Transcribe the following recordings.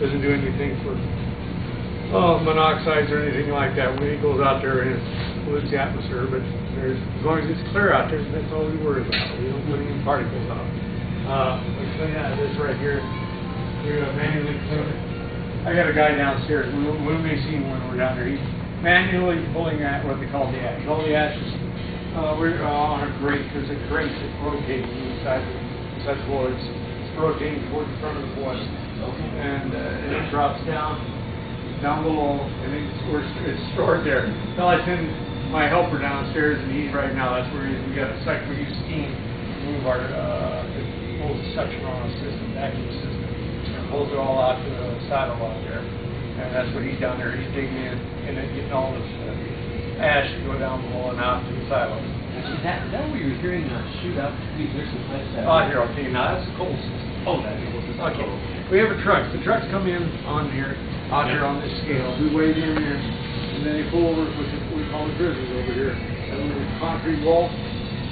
doesn't do anything for, oh, monoxides or anything like that when it goes out there and it pollutes the atmosphere, but as long as it's clear out there, that's all we worry about. We don't put any particles out. Uh, we clean out this right here, we uh, manually clean. I got a guy downstairs, we, we may see him when we're down there, he's manually pulling out what they call the ash. All the ash is, uh, we're uh, on a grate, there's a grate that's rotating inside the, the board. It's rotating toward the front of the board. And, uh, it drops down, down below, and it's, we're, it's stored there. Now I send my helper downstairs, and he's right now, that's where he we got a section, we use steam, to move our, uh, it pulls suction on a system, vacuum system, and pulls it all out to the saddle out there. And that's what he's down there, he's digging in, and then getting all this uh, ash to go down below and out to the silo. Is that, is that what you're hearing uh, shoot up? These are some. Oh, here, okay, now that's the coal system. Oh, the. Okay, we have a truck, the trucks come in on here, out here on this scale, we weigh them in, and then they pull over, what we call the prisons over here, and then there's concrete wall.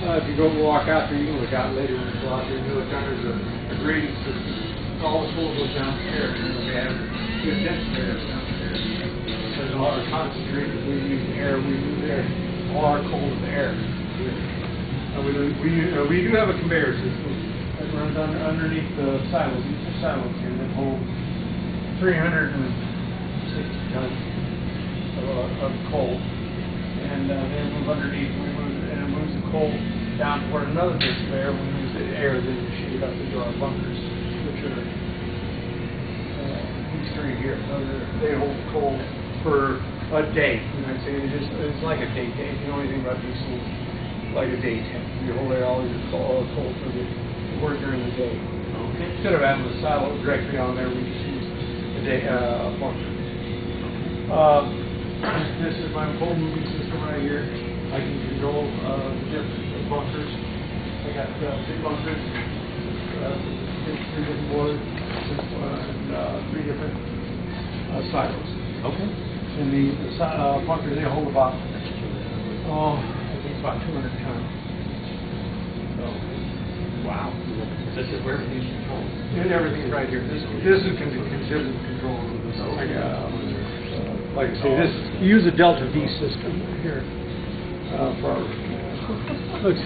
Uh, if you go walk out there, you can look out later when you go out there, you look down, there's a, a grading system. All the coal goes downstairs, and we have good densifiers downstairs. There's a lot of concentrated, we use air, we move air, all our coal is air. Uh, we, we, uh, we do have a conveyor system under, underneath the silos, these are silos here that hold three hundred and sixty tons of, uh, of coal. And, uh, then move underneath, we move, and it moves the coal down toward another big conveyor, we use the air then to shoot it up into our bunkers, which are, uh, these three here, are, they hold coal for a day, you I'm saying, it's just, it's like a day tank, if you know anything about these things, like a day tank, you hold there all your coal, coal for the, work during the day. Okay. Instead of having the silo directly on there, we just use a day, uh, a bunker. Uh, this is my whole moving system right here, I can control, uh, different bunkers, I got, uh, big bunkers, uh, three three different uh, and, uh, three different, uh, silos. Okay. And the, the uh, bunkers, they hold about, oh, I think about two hundred tons. Wow. This is where everything's controlled. and everything's right here, this, this is con- considered control of this, like, uh, uh, like I say, this, you use a Delta V system here, uh, for, our- looks,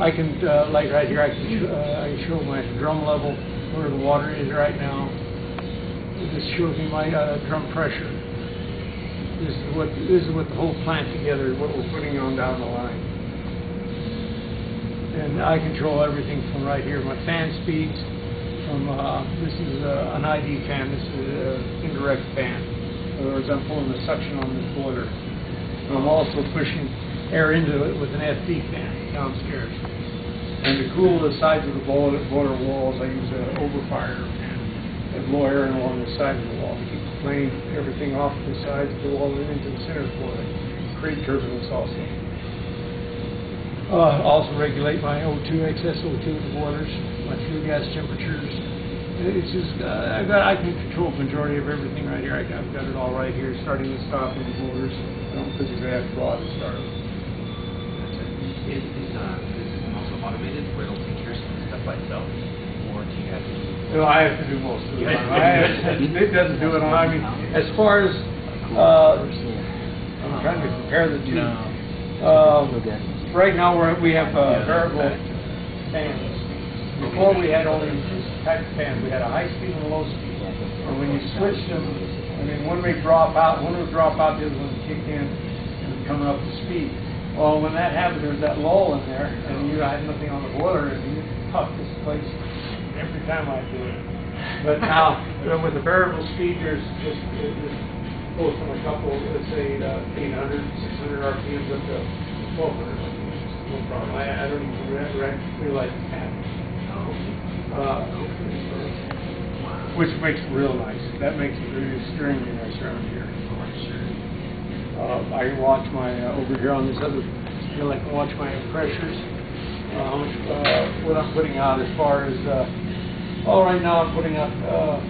I can, uh, like right here, I can, sh- uh, I can show my drum level, where the water is right now. This shows me my, uh, drum pressure. This is what, this is what the whole plant together, what we're putting on down the line. And I control everything from right here, my fan speeds, from, uh, this is uh, an ID fan, this is an indirect fan. In other words, I'm pulling the suction on this boiler. And I'm also pushing air into it with an FD fan downstairs. And to cool the sides of the boiler, boiler walls, I use an overfire fan. I blow air in along the side of the wall to keep the plane, everything off the sides of the wall and into the center of the boiler. Create turbulence also. Uh, also regulate my O2, excess O2 in the boilers, my flue gas temperatures. It's just, uh, I've got, I can control the majority of everything right here. I got- I've got it all right here, starting and stopping the boilers. I don't physically have to go out and start them. Is, is, uh, this system also automated where it'll take care of some stuff by itself? Or do you have to? do No, I have to do most of it. Yeah. I It doesn't do it on, I mean, as far as, uh, I'm trying to compare the two. Um, Right now, we're, we have uh, variable fans. Before, we had only two types of fans. We had a high speed and a low speed. And when you switched them, I mean, one would drop out, one would drop out, the other one would kick in, and coming up to speed. Well, when that happened, there was that lull in there, and you had nothing on the boiler, and you puff this place every time I do it. But now, with the variable speed, there's just, it just goes from a couple, let's say, uh, 800, 600 RPMs up to 1200 No. I, I don't even re- re- realize happening. Uh, which makes it real nice. That makes it really extremely nice around here. Uh, I watch my, uh, over here on this other, you know, I can watch my pressures, uh, uh, what I'm putting out as far as, uh, oh, right now I'm putting up, uh,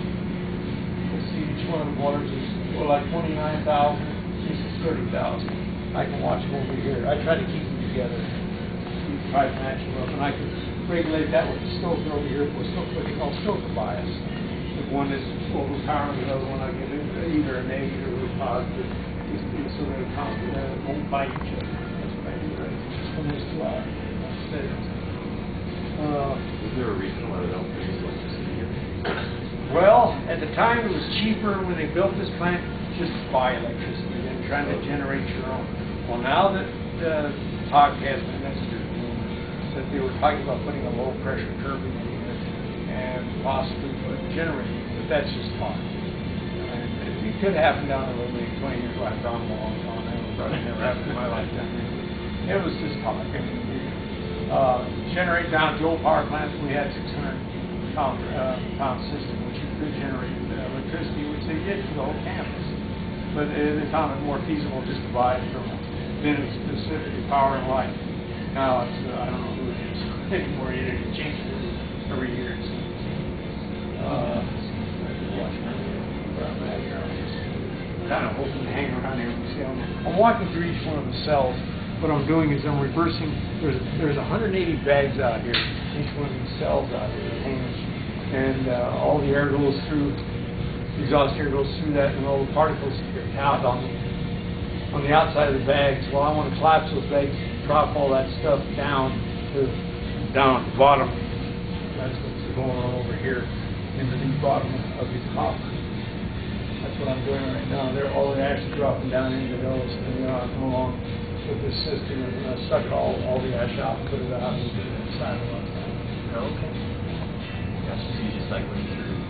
let's see, each one of the waters is, well, like twenty-nine thousand, this is thirty thousand. I can watch them over here. I try to keep them together, keep, try to match them up, and I can regulate that with the stoker over here, with stoker, what they call stoker bias. If one is overpowering the other one, I get either a negative or a positive, just, just so comes, uh, won't bite each other. That's do, right? Just to our. Uh, Is there a reason why they don't produce electricity here? well, at the time, it was cheaper when they built this plant, just to buy electricity than trying to generate your own. Well, now that uh, talk has been, that they were talking about putting a low-pressure turbine in here and possibly put generating, but that's just talk. And it could happen down the road, maybe 20 years, well, I've gone a long time, it probably never happen in my lifetime. It was just talk. I mean, uh, generate down at the old power plants, we had 600 pound, uh, pound system, which could generate uh, electricity, which they did for the whole campus. But they, they found it more feasible just to buy it from Minute Pacific Power and Light. Now it's, uh, I don't know anymore, either it changes it every year. kind of hoping to hang around here and see. I'm, walking through each one of the cells. What I'm doing is I'm reversing. There's there's 180 bags out here. Each one of these cells out here and uh, all the air goes through. The exhaust air goes through that, and all the particles get out on the on the outside of the bags. Well, I want to collapse those bags, drop all that stuff down down at the bottom. That's what's going on over here into the deep bottom of the hopper. That's what I'm doing right now. They're all the ash is dropping down into those, and you know, I come along with this system and uh, suck it all, all the ash out, and put it out into the side of it. Okay. Gotcha, so you just cycling through.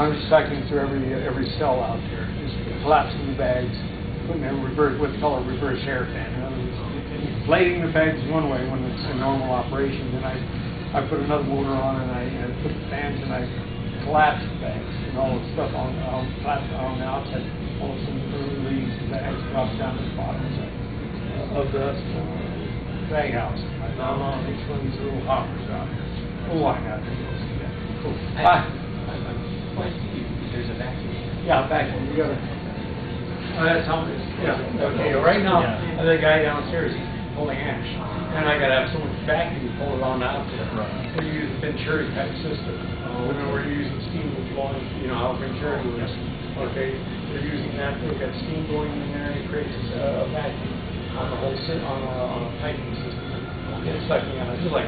I'm cycling through every every cell out there, just collapsing the bags, putting in reverse, what's called a reverse air fan. In inflating the bags one way when it's a normal operation, then I I put another motor on and I uh, put the fans and I collapse the bags and all the stuff on on, collapse on the outside. All of a sudden, it releases the bags drops down to the bottom of the, of the uh, bag house. I now I'm on each one of these little hoppers out here. Oh, I got to go see that. Cool. Bye. There's a vacuum. Yeah, back in, you gotta. Oh, that's how it is. Yeah, okay, right now, Yeah. the guy downstairs, he's pulling ash. And I gotta have someone vacuum pull it on out there. Right. We use a Venturi type system. Uh, when we're using steam blowing, you know, how Venturi works. Okay, they're using that, they've got steam going in there, and it creates a vacuum on the whole, sy- on a, on a piping system. It's sucking out, just like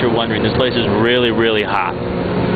you're wondering, this place is really, really hot.